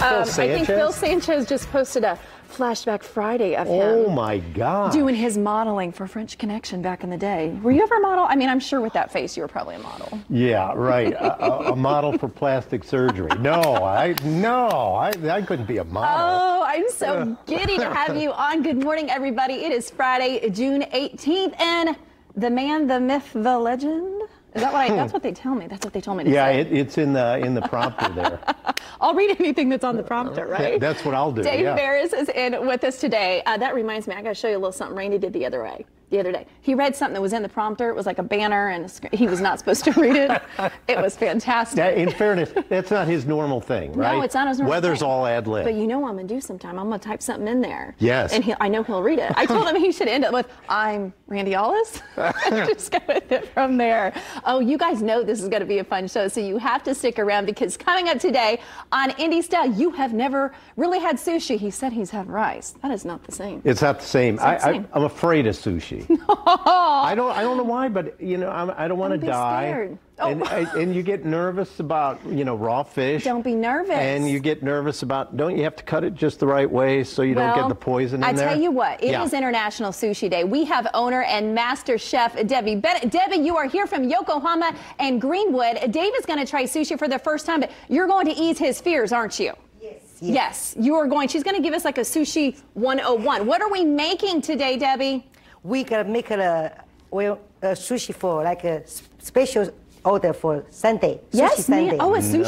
Um, I think Phil Sanchez just posted a flashback Friday of oh him my God. doing his modeling for French Connection back in the day. Were you ever a model? I mean, I'm sure with that face, you were probably a model. Yeah, right. a, a- a model for plastic surgery. No, I no, I, I couldn't be a model. Oh, I'm so giddy to have you on. Good morning, everybody. It is Friday, June 18th, and the man, the myth, the legend. Is that what I? That's what they tell me. That's what they told me to yeah, say. it, it's in the in the prompter there. I'll read anything that's on the prompter, right? That's what I'll do. Dave yeah. Barras is in with us today. Uh, that reminds me, I got to show you a little something Randy did the other way. The other day, he read something that was in the prompter. It was like a banner, and a he was not supposed to read it. It was fantastic. That- in fairness, that's not his normal thing, right? No, it's not his normal Weather's thing. all ad lib. But you know what I'm gonna do sometime. I'm gonna type something in there. Yes. And he, I know he'll read it. I told him he should end up with "I'm Randy Ollis." Just go with it from there. Oh, you guys know this is gonna be a fun show, so you have to stick around because coming up today on Indy Style, you have never really had sushi. He said he's had rice. That is not the same. It's not the same. not the same. I, I'm afraid of sushi. I don't. I don't know why, but you know, I'm, I don't want to die. scared. Oh. And, I, and you get nervous about you know raw fish. Don't be nervous. And you get nervous about don't you have to cut it just the right way so you don't get the poison in I there? tell you what, it is Yeah. International Sushi Day. We have owner and master chef Debbie Bennett. Debbie, you are here from Yokohama and Greenwood. Dave is going to try sushi for the first time, but you're going to ease his fears, aren't you? Yes. Yes, you are going. She's going to give us like a sushi 101. What are we making today, Debbie? We gonna make a well a sushi for like a special order for Sunday. Sushi yes, Sunday. Oh, a sushi Nice.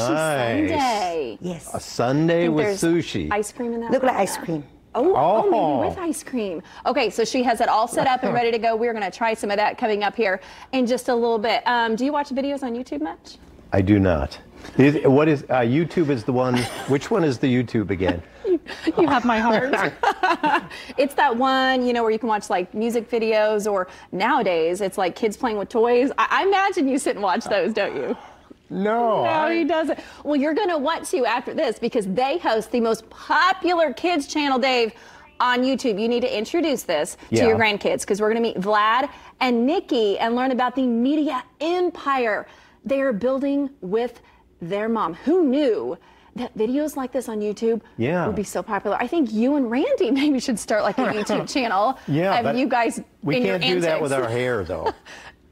Sunday. yes. a Sunday with sushi. Ice cream in that. Look like ice cream. Oh, oh, Oh. maybe with ice cream. Okay, so she has it all set up and ready to go. We're going to try some of that coming up here in just a little bit. Um, do you watch videos on YouTube much? I do not. Is, what is uh, YouTube? Is the one? Which one is the YouTube again? You have my heart. it's that one, you know, where you can watch like music videos, or nowadays it's like kids playing with toys. I, I imagine you sit and watch those, don't you? No. No, I- he doesn't. Well, you're going to want to after this because they host the most popular kids channel, Dave, on YouTube. You need to introduce this Yeah. to your grandkids because we're going to meet Vlad and Nikki and learn about the media empire they are building with their mom. Who knew? That videos like this on YouTube Yeah. would be so popular. I think you and Randy maybe should start like a YouTube channel. Yeah, of you guys We can't do that with our hair, though.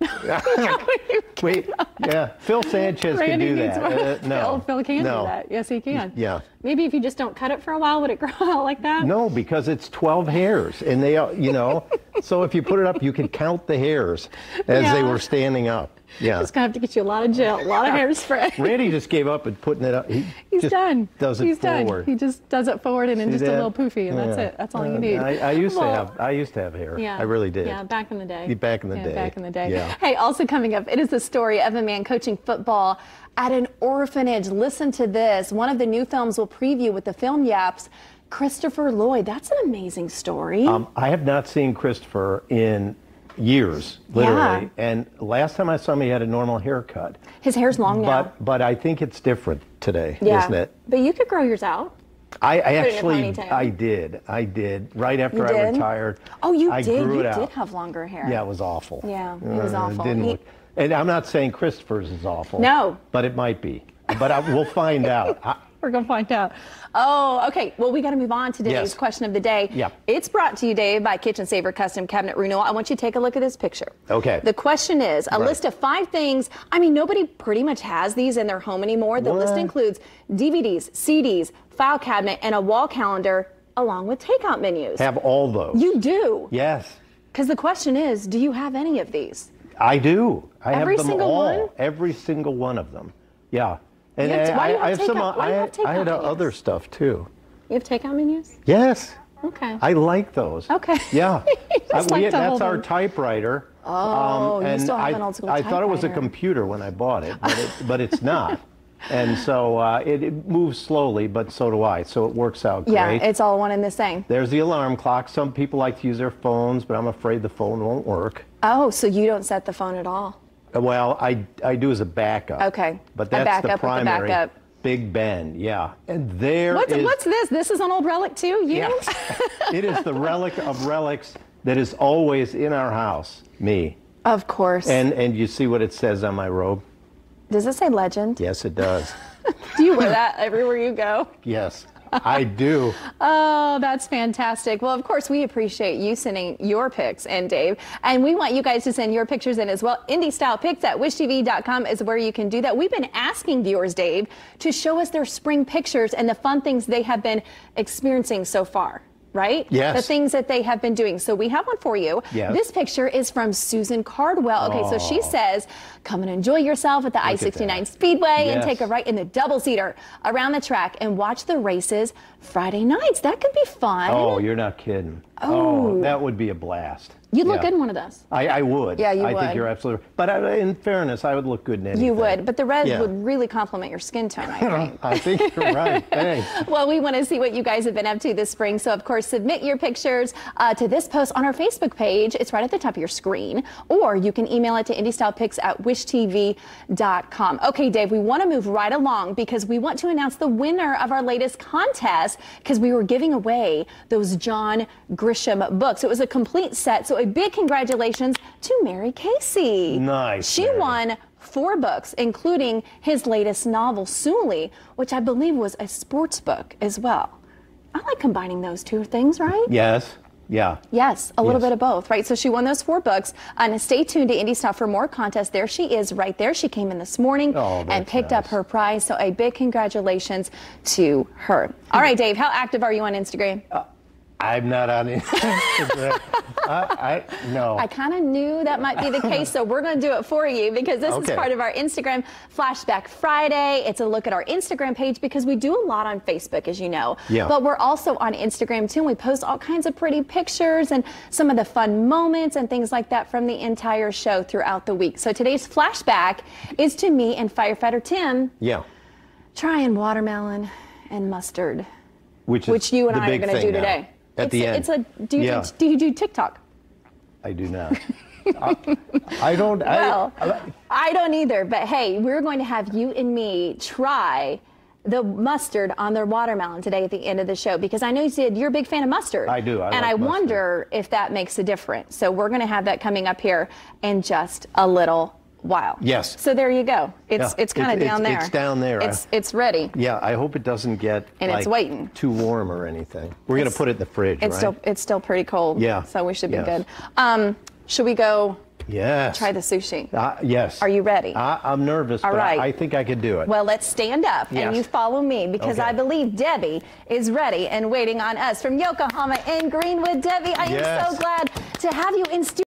Wait, yeah, Phil Sanchez can Randy do needs that. Uh, no, Phil, Phil can no. do that. Yes, he can. Yeah. Maybe if you just don't cut it for a while, would it grow out like that? No, because it's 12 hairs, and they, are, you know, so if you put it up, you can count the hairs as they were standing up. Yeah. Just gonna have to get you a lot of gel, a lot of hairspray. Randy just gave up and putting it up. He He's done. Does it He's forward. done. He just does it forward and then just a little poofy, and that's it. That's all you Uh, need. I, I used to have. I used to have hair. Yeah, I really did. Yeah, back in the day. Back in the Yeah, day. Back in the day. Yeah. Hey, also coming up, it is the story of a man coaching football at an orphanage. Listen to this. One of the new films we'll preview with the film yaps. Christopher Lloyd. That's an amazing story. Um, I have not seen Christopher in years, literally. Yeah. And last time I saw him, he had a normal haircut. His hair's long now. But but I think it's different today, yeah. isn't it? But you could grow yours out. I, I Put it in a actually. I did. I did. Right after You I did? retired. Oh, you I did. You it out. did have longer hair. Yeah, it was awful. Yeah, it was Uh, awful. didn't He- look, and I'm not saying Christopher's is awful. No. But it might be. But I, we'll find out. I, We're gonna find out. Oh, okay. Well, we got to move on to today's Yes. question of the day. Yeah. It's brought to you, Dave, by Kitchen Saver Custom Cabinet Renewal. I want you to take a look at this picture. Okay. The question is a Right. list of five things. I mean, nobody pretty much has these in their home anymore. The list includes DVDs, CDs, file cabinet, and a wall calendar, along with takeout menus. have all those. you do. Yes. Because the question is, do you have any of these? I do. I Every have them single all. one? Every single one of them. Yeah. And You have to- why do you I, I have have some. why I, have I had takeout other stuff too. You have takeout menus? Yes. Okay. I like those. Okay. Yeah. I- like we- that's our them. typewriter. Oh, you and still have I, an old school I thought it was a computer when I bought it, but, it, but it's not. And so uh, it, it moves slowly, but so do I. So it works out yeah, great. it's all one and the same. There's the alarm clock. Some people like to use their phones, but I'm afraid the phone won't work. Oh, so you don't set the phone at all? Well, I, I do as a backup. Okay. But that's backup the with the primary. backup. Big Ben, yeah. And there What's, is- what's this? This is an old relic too? You? Yes. it is the relic of relics that is always in our house, me. Of course. And and you see what it says on my robe? Does it say legend? Yes, it does. Do you wear that everywhere you go? yes, I do. Oh, that's fantastic. Well, of course, we appreciate you sending your pics in, Dave. And we want you guys to send your pictures in as well. Indy Style Pics at wishtv.com is where you can do that. We've been asking viewers, Dave, to show us their spring pictures and the fun things they have been experiencing so far. Right? Yes. The things that they have been doing. So we have one for you. Yes. This picture is from Susan Cardwell. Okay, so she Oh. says, come and enjoy yourself at the I at 69 that. Speedway and take a right in the double seater around the track and watch the races Friday nights. That could be fun. Oh, you're not kidding. Oh. oh. that would be a blast. You'd look Yeah. good in one of those. I, I would. Yeah, you I would. think you're absolutely. But I, in fairness, I would look good in anything. You would, but the red Yeah. would really complement your skin tone, I think. I think you're right. Thanks. Well, we want to see what you guys have been up to this spring. So, of course, submit your pictures uh, to this post on our Facebook page. It's right at the top of your screen. Or you can email it to IndyStylePics at wishtv.com. Okay, Dave, we want to move right along because we want to announce the winner of our latest contest because we were giving away those John Grisham books. It was a complete set. So, a big congratulations to Mary Casey. Nice, She Mary. won four books, including his latest novel, Sooley, which I believe was a sports book as well. I like combining those two things, right? Yes. Yeah. Yes, a little Yes. bit of both, right? So she won those four books. Uh, and stay tuned to Indie Stuff for more contests. There she is right there. She came in this morning Oh, and that's picked up her prize. So a big congratulations to her. All right, Dave, how active are you on Instagram? Uh, I'm not on Instagram. I, I no. I kind of knew that might be the case, so we're going to do it for you because this is part of our Instagram Flashback Friday. It's a look at our Instagram page because we do a lot on Facebook, as you know. Yeah. But we're also on Instagram too. And we post all kinds of pretty pictures and some of the fun moments and things like that from the entire show throughout the week. So today's flashback is to me and firefighter Tim yeah. trying watermelon and mustard, Which is which you and I are going to do now. today. At it's the a, end. It's a do you, Yeah. do you do TikTok? I do not. I, I don't. Well, I, I don't either, but hey, we're going to have you and me try the mustard on their watermelon today at the end of the show because I know you said you're a big fan of mustard. I do. I and like I mustard. wonder if that makes a difference. So we're going to have that coming up here in just a little while. Yes. So there you go. It's Yeah, it's kind of down it's- there. it's down there. It's it's ready. yeah. I hope it doesn't get And it's waiting. too warm or anything. We're gonna put it in the fridge, It's right? still it's still pretty cold. Yeah. So we should be Yes. good. Um, should we go yes. try the sushi? Uh, yes. Are you ready? I, I'm nervous, All but right. I, I think I could do it. Well, let's stand up and you follow me because Okay. I believe Debbie is ready and waiting on us from Yokohama in Greenwood. Debbie, I am so glad to have you in studio.